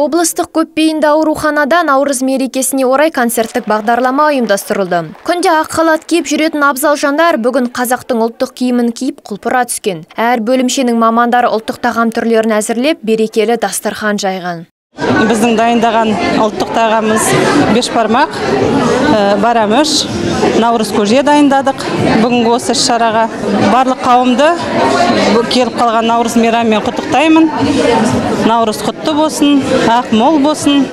Облыстық көпбейінді ауруханада наурыз мерекесіне орай концерттік бағдарлама ұйымдастырылды. Күнде ақ халат киіп жүретін абзал жандар бүгін қазақтың ұлттық киімін киіп құлпыра түскен. Әр бөлімшенің мамандары ұлттық тағам түрлерін әзірлеп, берекелі дастархан жайған. Біздің дайындаған ұлттық тағамыз бешбармақ барамыш наурыз көже дайындадық бүгінгі осы іс шараға. Барлық қауымды келіп қалған наурыз мейрамымен құттықтаймын. Наурыз құтты болсын ақ мол болсын.